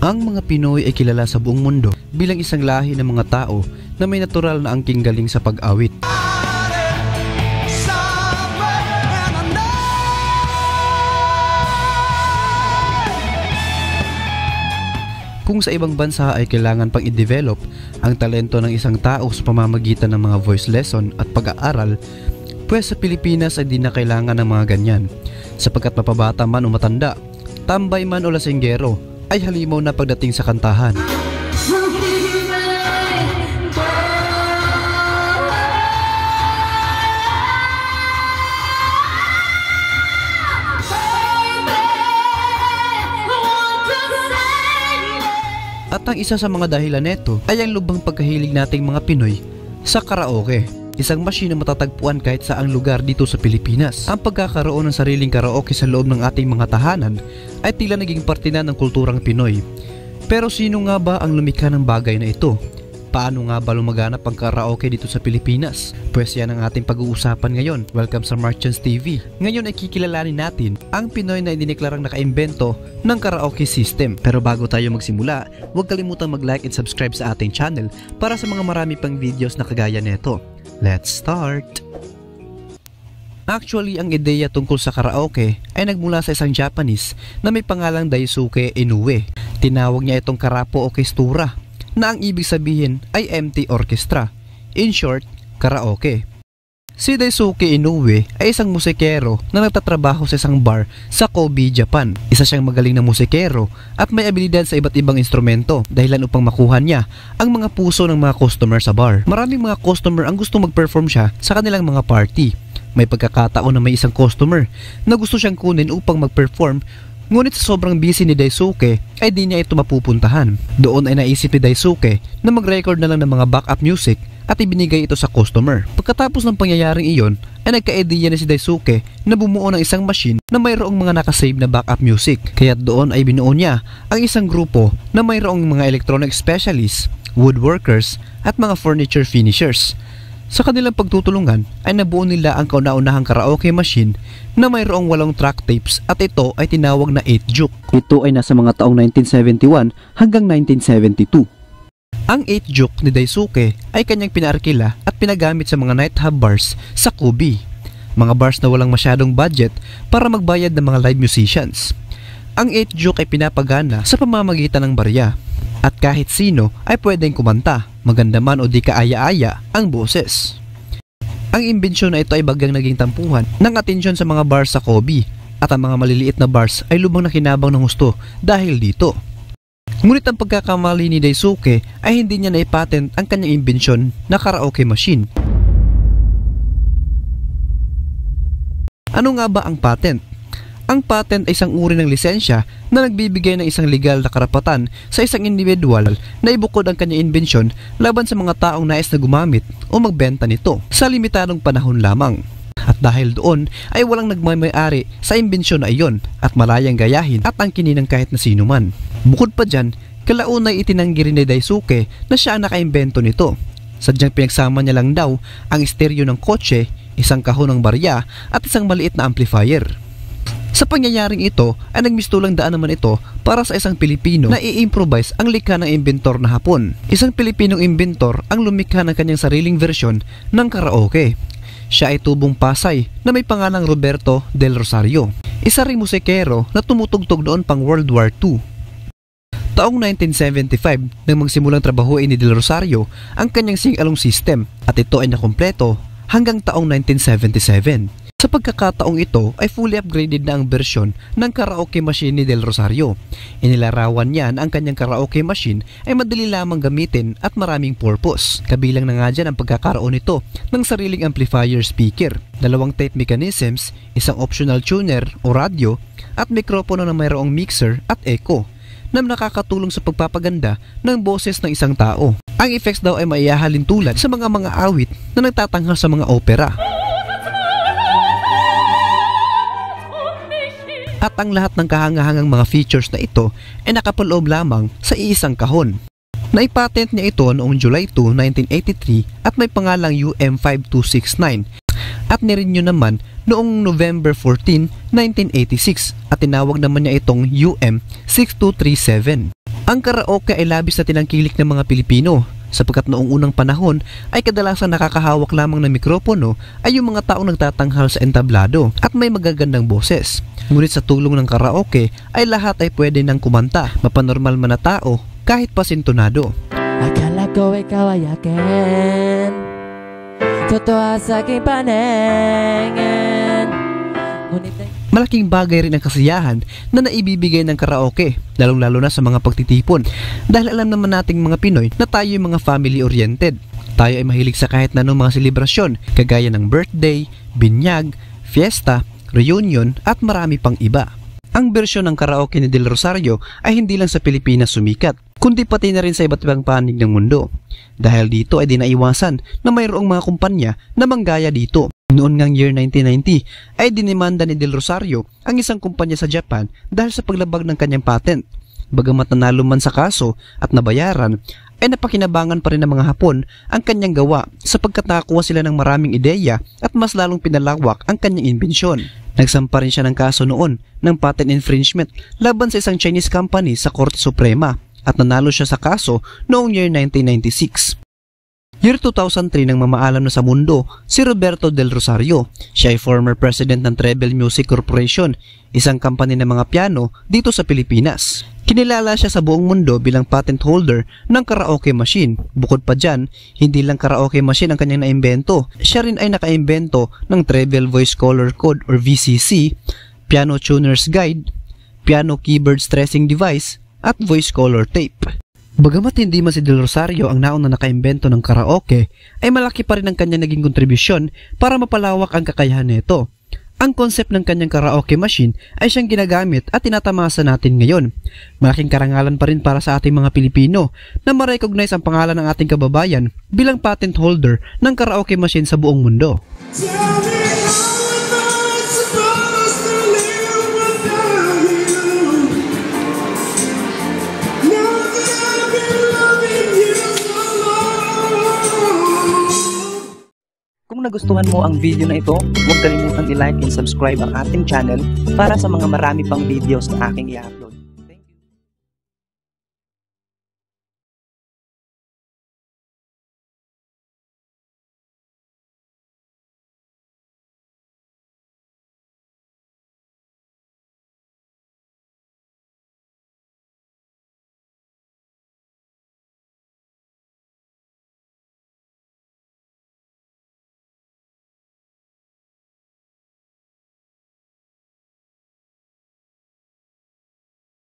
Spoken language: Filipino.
Ang mga Pinoy ay kilala sa buong mundo bilang isang lahi ng mga tao na may natural na angking galing sa pag-awit. Kung sa ibang bansa ay kailangan pang i-develop ang talento ng isang tao sa pamamagitan ng mga voice lesson at pag-aaral, pues sa Pilipinas ay di na kailangan ng mga ganyan. Sapagkat mapabata man o matanda, tambay man o lasinggero, ay halimaw na pagdating sa kantahan. At ang isa sa mga dahilan nito ay ang lubang pagkahilig nating mga Pinoy sa karaoke. Isang machine na matatagpuan kahit sa ang lugar dito sa Pilipinas. Ang pagkakaroon ng sariling karaoke sa loob ng ating mga tahanan ay tila naging parte na ng kulturang Pinoy. Pero sino nga ba ang lumikha ng bagay na ito? Paano nga ba lumaganap ang karaoke dito sa Pilipinas? Pwes yan ang ating pag-uusapan ngayon. Welcome sa Marchants TV. Ngayon ay kikilalanin natin ang Pinoy na idineklarang nakaimbento ng karaoke system. Pero bago tayo magsimula, huwag kalimutang mag-like and subscribe sa ating channel para sa mga marami pang videos na kagaya nito. Let's start! Actually, ang ideya tungkol sa karaoke ay nagmula sa isang Japanese na may pangalang Daisuke Inoue. Tinawag niya itong karapo orkestura na ang ibig sabihin ay empty orchestra. In short, karaoke. Si Daisuke Inoue ay isang musikero na nagtatrabaho sa isang bar sa Kobe, Japan. Isa siyang magaling na musikero at may abilidad sa iba't ibang instrumento dahilan upang makuha niya ang mga puso ng mga customer sa bar. Maraming mga customer ang gusto mag-perform siya sa kanilang mga party. May pagkakataon na may isang customer na gusto siyang kunin upang mag-perform Ngunit sa sobrang busy ni Daisuke ay di niya ito mapupuntahan. Doon ay naisip ni Daisuke na mag-record na lang ng mga backup music at ibinigay ito sa customer. Pagkatapos ng pangyayaring iyon ay nagka-idea na si Daisuke na bumuo ng isang machine na mayroong mga nakasave na backup music. Kaya doon ay binuo niya ang isang grupo na mayroong mga electronic specialists, woodworkers at mga furniture finishers. Sa kanilang pagtutulungan ay nabuo nila ang kauna-unahang karaoke machine na mayroong walong track tapes at ito ay tinawag na 8 juke. Ito ay nasa mga taong 1971 hanggang 1972. Ang 8 juke ni Daisuke ay kanyang pinaarkila at pinagamit sa mga night hub bars sa Kubi. Mga bars na walang masyadong budget para magbayad ng mga live musicians. Ang 8 juke ay pinapagana sa pamamagitan ng barya at kahit sino ay pwedeng kumanta, maganda man o di kaaya-aya ang boses. Ang imbensyon na ito ay bagyang naging tampuhan ng atensyon sa mga bars sa Kobe at ang mga maliliit na bars ay lubang nakinabang ng husto dahil dito. Ngunit ang pagkakamali ni Daisuke ay hindi niya naipatent ang kanyang imbensyon na karaoke machine. Ano nga ba ang patent? Ang patent ay isang uri ng lisensya na nagbibigay ng isang legal na karapatan sa isang individual na ibukod ang kanyang imbensyon laban sa mga taong nais na gumamit o magbenta nito sa limitadong panahon lamang. At dahil doon ay walang nagmamayari sa imbensyon na iyon at malayang gayahin at angkinin ng kahit na sino man. Bukod pa dyan, kalaunay itinanggi rin ni Daisuke na siya ang nakaimbento nito. Sadyang pinagsama niya lang daw ang stereo ng kotse, isang kahon ng barya at isang maliit na amplifier. Sa pangyayaring ito ay nagmistulang daan naman ito para sa isang Pilipino na i-improvise ang likha ng inventor na hapon. Isang Pilipinong inventor ang lumikha ng kanyang sariling versyon ng karaoke. Siya ay tubong Pasay na may pangalang Roberto Del Rosario. Isa ring musikero na tumutugtog noon pang World War II. Taong 1975 nang magsimulang trabahuin ni Del Rosario ang kanyang sing-along system at ito ay nakumpleto hanggang taong 1977. Sa pagkakataong ito ay fully upgraded na ang bersyon ng karaoke machine ni Del Rosario. Inilarawan niyan ang kanyang karaoke machine ay madali lamang gamitin at maraming purpose. Kabilang na nga dyan ang pagkakaroon nito ng sariling amplifier speaker, dalawang tape mechanisms, isang optional tuner o radio at mikropono na mayroong mixer at echo na nakakatulong sa pagpapaganda ng boses ng isang tao. Ang effects daw ay maiahalin tulad sa mga mga awit na nagtatanghal sa mga opera. At ang lahat ng kahangahangang mga features na ito ay nakapaloob lamang sa iisang kahon. Naipatent niya ito noong July 2, 1983 at may pangalang UM5269 at nirenew naman noong November 14, 1986 at tinawag naman niya itong UM6237. Ang karaoke ay labis na tinangkilik ng mga Pilipino sapagkat noong unang panahon ay kadalasan nakakahawak lamang ng mikropono ay yung mga taong nagtatanghal sa entablado at may magagandang boses. Ngunit sa tulong ng karaoke ay lahat ay pwede nang kumanta, mapanormal man na tao kahit pa sintonado. Akala ko ikaw ay akin Totoo sa aking paningin ay Malaking bagay rin ang kasiyahan na naibibigay ng karaoke, lalong-lalo na sa mga pagtitipon. Dahil alam naman nating mga Pinoy na tayo yung mga family-oriented. Tayo ay mahilig sa kahit na anong mga selebrasyon, kagaya ng birthday, binyag, fiesta, reunion at marami pang iba. Ang bersyon ng karaoke ni Del Rosario ay hindi lang sa Pilipinas sumikat, kundi pati na rin sa iba't ibang panig ng mundo. Dahil dito ay di naiwasan na mayroong mga kumpanya na manggaya dito. Noon ngang year 1990 ay dinimanda ni Del Rosario ang isang kumpanya sa Japan dahil sa paglabag ng kanyang patent. Bagamat nanalo man sa kaso at nabayaran, ay napakinabangan pa rin ng mga Hapon ang kanyang gawa sapagkat nakakuha sila ng maraming ideya at mas lalong pinalawak ang kanyang imbensyon. Nagsampa rin siya ng kaso noon ng patent infringement laban sa isang Chinese company sa Korte Suprema at nanalo siya sa kaso noong year 1996. Year 2003 nang mamaalam na sa mundo si Roberto Del Rosario. Siya ay former president ng Treble Music Corporation, isang company ng mga piano dito sa Pilipinas. Kinilala siya sa buong mundo bilang patent holder ng karaoke machine. Bukod pa dyan, hindi lang karaoke machine ang kanyang naimbento. Siya rin ay nakaimbento ng Treble Voice Color Code or VCC, Piano Tuner's Guide, Piano Keyboard Stressing Device, at Voice Color Tape. Bagamat hindi man si Del Rosario ang nauna nakaimbento ng karaoke, ay malaki pa rin ang kanya naging kontribusyon para mapalawak ang kakayahan nito. Ang concept ng kanyang karaoke machine ay siyang ginagamit at tinatamasa natin ngayon. Malaking karangalan pa rin para sa ating mga Pilipino na ma-recognize ang pangalan ng ating kababayan bilang patent holder ng karaoke machine sa buong mundo. Tell nagustuhan mo ang video na ito, huwag kalimutang i-like and subscribe ang ating channel para sa mga marami pang videos na aking i-upload.